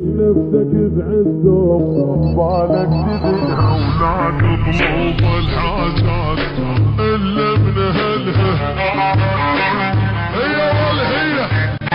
نفسك بعز بالك تبيع أولاد بموضة الحساس إلا من اهلها هي من اهلها